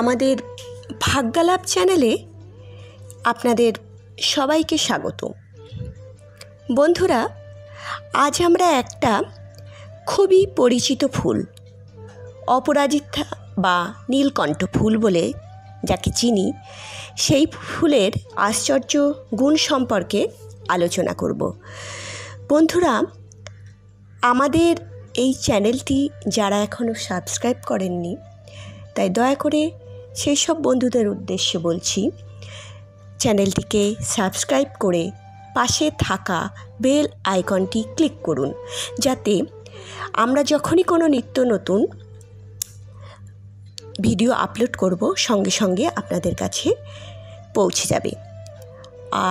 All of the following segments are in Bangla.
আমাদের ভাগ্যালাপ চ্যানেলে আপনাদের সবাইকে স্বাগত। বন্ধুরা, আজ আমরা একটা খুবই পরিচিত ফুল, অপরাজিতা বা নীলকণ্ঠ ফুল বলে যাকে চিনি, সেই ফুলের আশ্চর্য গুণ সম্পর্কে আলোচনা করব। বন্ধুরা, আমাদের এই চ্যানেলটি যারা এখনও সাবস্ক্রাইব করেননি, তাই দয়া করে সেই সব বন্ধুদের উদ্দেশ্যে বলছি, চ্যানেলটিকে সাবস্ক্রাইব করে পাশে থাকা বেল আইকনটি ক্লিক করুন, যাতে আমরা যখনই কোনো নিত্য নতুন ভিডিও আপলোড করব, সঙ্গে সঙ্গে আপনাদের কাছে পৌঁছে যাবে।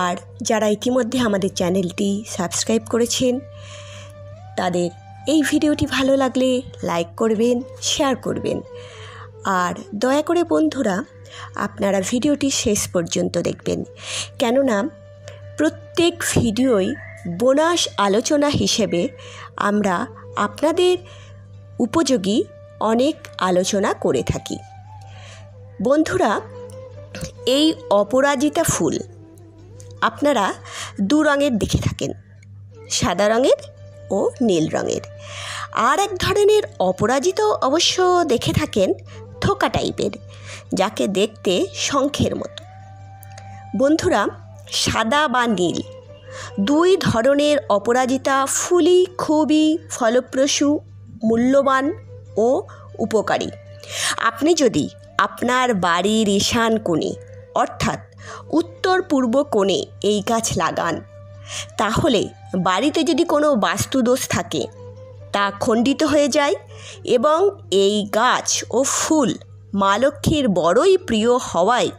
আর যারা ইতিমধ্যে আমাদের চ্যানেলটি সাবস্ক্রাইব করেছেন, তাদের এই ভিডিওটি ভালো লাগলে লাইক করবেন, শেয়ার করবেন। আর দয়া করে বন্ধুরা, আপনারা ভিডিওটি শেষ পর্যন্ত দেখবেন। কেননা, প্রত্যেক ভিডিওই বোনাস আলোচনা হিসেবে আমরা আপনাদের উপযোগী অনেক আলোচনা করে থাকি। বন্ধুরা, এই অপরাজিতা ফুল আপনারা দু রঙের দেখে থাকেন, সাদা রঙের ও নীল রঙের। আর এক ধরনের অপরাজিত অবশ্য দেখে থাকেন থোকা টাইপের, যাকে দেখতে শঙ্খের মতো। বন্ধুরা, সাদা বা নীল, দুই ধরনের অপরাজিতা ফুলই খুবই ফলপ্রসূ, মূল্যবান ও উপকারী। আপনি যদি আপনার বাড়ির ঈশান কোণে, অর্থাৎ উত্তর পূর্ব কোণে এই গাছ লাগান, তাহলে বাড়িতে যদি কোনো বাস্তুদোষ থাকে তা খণ্ডিত হয়ে যায় এবং এই গাছ ও ফুল মা লক্ষ্মীর বড়ই প্রিয় হওয়ায়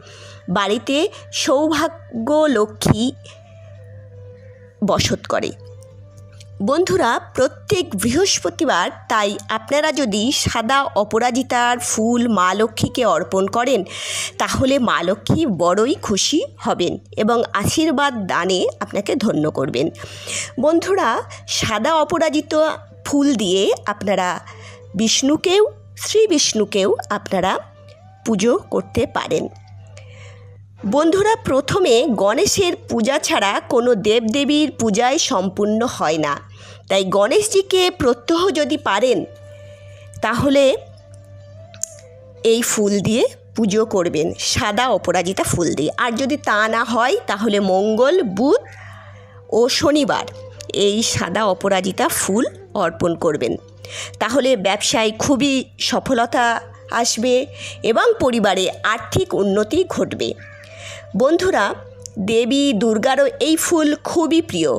বাড়িতে সৌভাগ্য লক্ষ্মী বসত করে। বন্ধুরা, প্রত্যেক বৃহস্পতিবার তাই আপনারা যদি সাদা অপরাজিতার ফুল মা লক্ষ্মীকে অর্পণ করেন, তাহলে মা লক্ষ্মী বড়ই খুশি হবেন এবং আশীর্বাদ দানে আপনাকে ধন্য করবেন। বন্ধুরা, সাদা অপরাজিত ফুল দিয়ে আপনারা বিষ্ণুকেও, শ্রী বিষ্ণুকেও আপনারা পুজো করতে পারেন। বন্ধুরা, প্রথমে গণেশের পূজা ছাড়া কোনো দেবদেবীর পূজায় সম্পূর্ণ হয় না। তাই গণেশজিকে প্রত্যহ যদি পারেন, তাহলে এই ফুল দিয়ে পুজো করবেন, সাদা অপরাজিতা ফুল দিয়ে। আর যদি তা না হয়, তাহলে মঙ্গল, বুধ ও শনিবার এই সাদা অপরাজিতা ফুল অর্পণ করবেন। তাহলে ব্যবসায় খুবই সফলতা আসবে এবং পরিবারে আর্থিক উন্নতি ঘটবে। বন্ধুরা, দেবী দুর্গারও এই ফুল খুবই প্রিয়।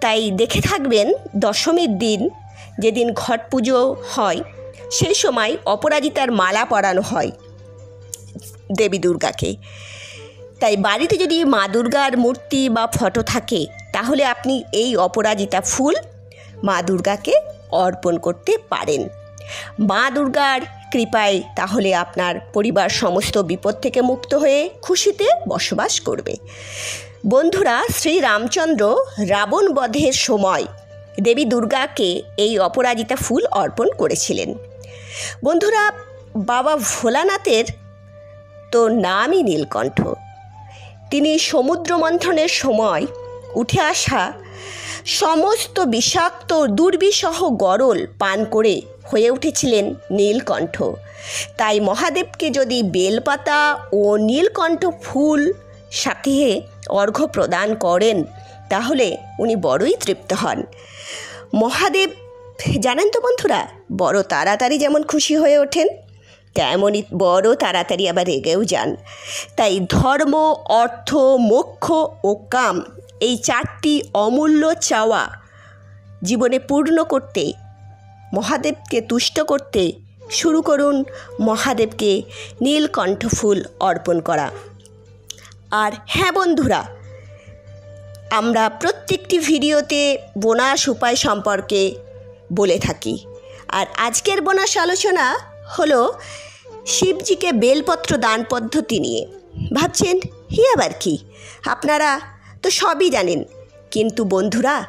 তাই দেখে থাকবেন দশমীর দিন, যেদিন ঘট পুজো হয়, সেই সময় অপরাজিতার মালা পরানো হয় দেবী দুর্গাকে। তাই বাড়িতে যদি মা দুর্গার মূর্তি বা ফটো থাকে, তাহলে আপনি এই অপরাজিতা ফুল মা দুর্গাকে অর্পণ করতে পারেন। মা দুর্গার কৃপায় তাহলে আপনার পরিবার সমস্ত বিপদ থেকে মুক্ত হয়ে খুশিতে বসবাস করবে। বন্ধুরা, শ্রী রামচন্দ্র রাবণ বধের সময় দেবী দুর্গাকে এই অপরাজিতা ফুল অর্পণ করেছিলেন। বন্ধুরা, বাবা ভোলানাথের তো নামই নীলকণ্ঠ। তিনি সমুদ্র মন্থনের সময় উঠে আসা সমস্ত বিষাক্ত, দুর্বিষহ গরল পান করে হয়ে উঠেছিলেন নীলকণ্ঠ। তাই মহাদেবকে যদি বেলপাতা ও নীলকণ্ঠ ফুল সাথে অর্ঘ্য প্রদান করেন, তাহলে উনি বড়ই তৃপ্ত হন। মহাদেব, জানেন তো বন্ধুরা, বড় তাড়াতাড়ি যেমন খুশি হয়ে ওঠেন, তেমনই বড় তাড়াতাড়ি আবার রেগেও যান। তাই ধর্ম, অর্থ, মোক্ষ ও কাম এই চারটি অমূল্য চাওয়া জীবনে পূর্ণ করতে, মহাদেবকে তুষ্ট করতে শুরু করুন মহাদেবকে নীলকণ্ঠ ফুল অর্পণ করা। আর হ্যাঁ বন্ধুরা, আমরা প্রত্যেকটি ভিডিওতে বোনাস উপায় সম্পর্কে বলে থাকি। আর আজকের বোনাস আলোচনা হলো শিবজিকে বেলপত্র দান পদ্ধতি নিয়ে। ভাবছেন, হি আবার কি? আপনারা তো সবই জানেন। কিন্তু বন্ধুরা,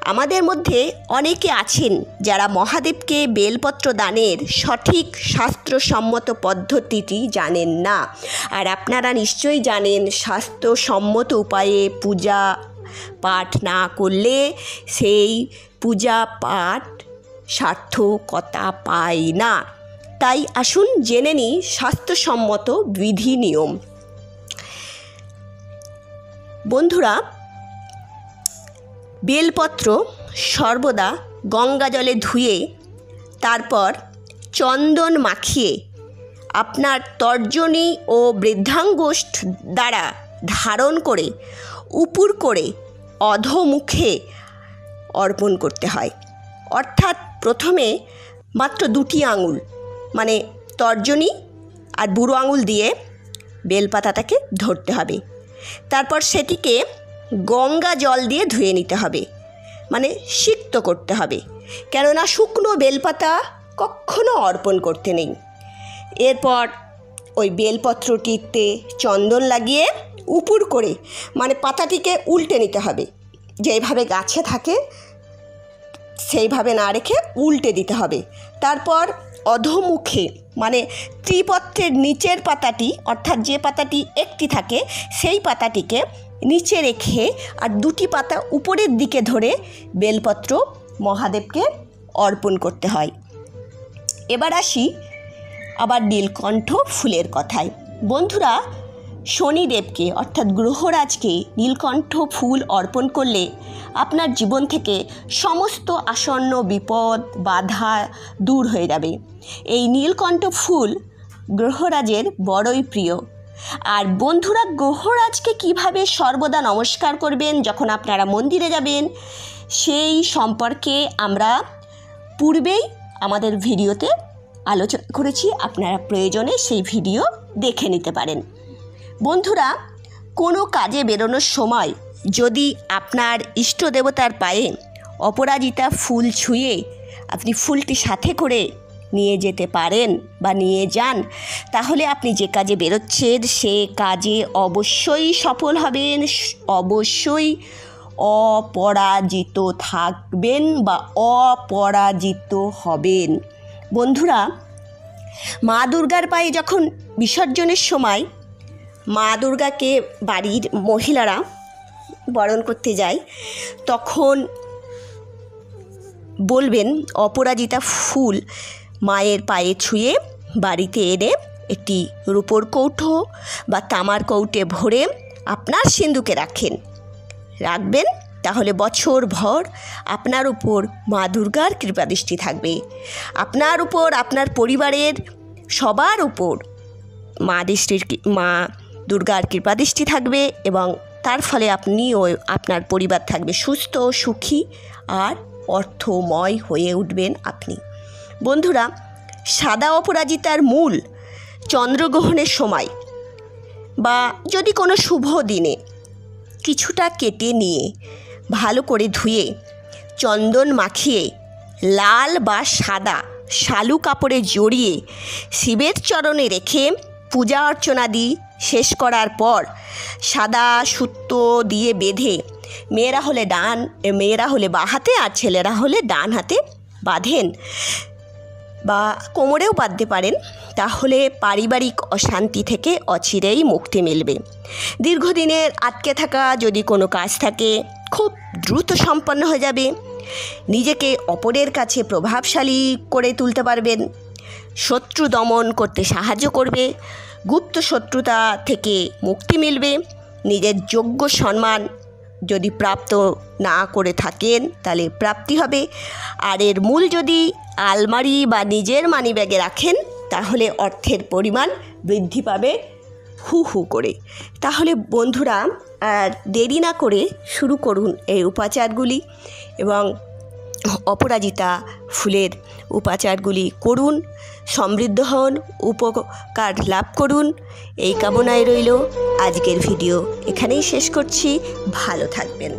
আমাদের মধ্যে অনেকে আছেন যারা মহাদেবকে বেলপত্র দানের সঠিক শাস্ত্রসম্মত পদ্ধতিটি জানেন না। আর আপনারা নিশ্চয়ই জানেন স্বাস্থ্যসম্মত উপায়ে পূজা পাঠ না করলে সেই পূজা পাঠ সার্থকতা পায় না। তাই আসুন জেনে নিই স্বাস্থ্যসম্মত বিধি নিয়ম। বন্ধুরা, বেলপত্র সর্বদা গঙ্গা জলে ধুয়ে, তারপর চন্দন মাখিয়ে আপনার তর্জনী ও বৃদ্ধাঙ্গুষ্ঠ দ্বারা ধারণ করে, উপুর করে অধমুখে অর্পণ করতে হয়। অর্থাৎ প্রথমে মাত্র দুটি আঙুল মানে তর্জনী আর বুড়ো আঙুল দিয়ে বেলপাতাটাকে ধরতে হবে। তারপর সেটিকে গঙ্গা জল দিয়ে ধুয়ে নিতে হবে। মানে সিক্ত করতে হবে। কেননা শুকনো বেলপাতা কখনো অর্পণ করতে নেই। এরপর ওই বেলপত্রটিতে চন্দন লাগিয়ে উপুর করে মানে পাতাটিকে উল্টে নিতে হবে। যেইভাবে গাছে থাকে, সেইভাবে না রেখে উল্টে দিতে হবে। তারপর অধমুখে মানে ত্রিপত্রের নিচের পাতাটি, অর্থাৎ যে পাতাটি একটি থাকে, সেই পাতাটিকে নিচে রেখে আর দুটি পাতা উপরের দিকে ধরে বেলপত্র মহাদেবকে অর্পণ করতে হয়। এবার আসি আবার নীলকণ্ঠ ফুলের কথায়। বন্ধুরা, শনিদেবকে, অর্থাৎ গ্রহরাজকে নীলকণ্ঠ ফুল অর্পণ করলে আপনার জীবন থেকে সমস্ত আসন্ন বিপদ, বাধা দূর হয়ে যাবে। এই নীলকণ্ঠ ফুল গ্রহরাজের বড়ই প্রিয়। আর বন্ধুরা, গ্রহরাজকে কীভাবে সর্বদা নমস্কার করবেন যখন আপনারা মন্দিরে যাবেন, সেই সম্পর্কে আমরা পূর্বেই আমাদের ভিডিওতে আলোচনা করেছি। আপনারা প্রয়োজনে সেই ভিডিও দেখে নিতে পারেন। বন্ধুরা, কোনো কাজে বেরোনোর সময় যদি আপনার ইষ্ট দেবতার পায়ে অপরাজিতা ফুল ছুঁয়ে আপনি ফুলটি সাথে করে নিয়ে যেতে পারেন বা নিয়ে যান, তাহলে আপনি যে কাজে বেরোচ্ছেন সে কাজে অবশ্যই সফল হবেন, অবশ্যই অপরাজিত থাকবেন বা অপরাজিত হবেন। বন্ধুরা, মা দুর্গার পায়ে যখন বিসর্জনের সময় মা দুর্গাকে বাড়ির মহিলারা বরণ করতে যায়, তখন বলবেন, অপরাজিতা ফুল মায়ের পায়ে ছুঁয়ে বাড়িতে এনে একটি রূপোর কৌটো বা তামার কৌটে ভরে আপনার সিন্ধুকে রাখেন। রাখবেন তাহলে বছর ভর আপনার উপর মা দুর্গার কৃপাদৃষ্টি থাকবে। আপনার উপর, আপনার পরিবারের সবার উপর মা দৃষ্টির মা দুর্গার কৃপাদৃষ্টি থাকবে এবং তার ফলে আপনি আপনিও, আপনার পরিবার থাকবে সুস্থ, সুখী আর অর্থময় হয়ে উঠবেন আপনি। বন্ধুরা, সাদা অপরাজিতার মূল চন্দ্রগ্রহণের সময় বা যদি কোনো শুভ দিনে কিছুটা কেটে নিয়ে, ভালো করে ধুয়ে, চন্দন মাখিয়ে, লাল বা সাদা শালু কাপড়ে জড়িয়ে শিবের চরণে রেখে পূজা অর্চনা দিই শেষ করার পর সাদা সুতো দিয়ে বেঁধে মেয়েরা হলে ডান, মেয়েরা হলে বা হাতে আর ছেলেরা হলে ডান হাতে বাঁধেন। বা কোমরেও বাঁধতে পারেন, তাহলে পারিবারিক অশান্তি থেকে অচিরেই মুক্তি মিলবে। দীর্ঘদিনের আটকে থাকা যদি কোনো কাজ থাকে, খুব দ্রুত সম্পন্ন হয়ে যাবে। নিজেকে অপরের কাছে প্রভাবশালী করে তুলতে পারবেন। শত্রু দমন করতে সাহায্য করবে। গুপ্ত শত্রুতা থেকে মুক্তি মিলবে। নিজের যোগ্য সম্মান যদি প্রাপ্ত না করে থাকেন, তাহলে প্রাপ্তি হবে। আর এর মূল যদি আলমারি বা নিজের মানি ব্যাগে রাখেন, তাহলে অর্থের পরিমাণ বৃদ্ধি পাবে হু হু করে। তাহলে বন্ধুরা দেরি না করে শুরু করুন এই উপাচারগুলি এবং অপরাজিতা ফুলের উপাচারগুলি করুন, সমৃদ্ধ হন, উপকার লাভ করুন। এই কামনায় রইল আজকের ভিডিও। এখানেই শেষ করছি। ভালো থাকবেন।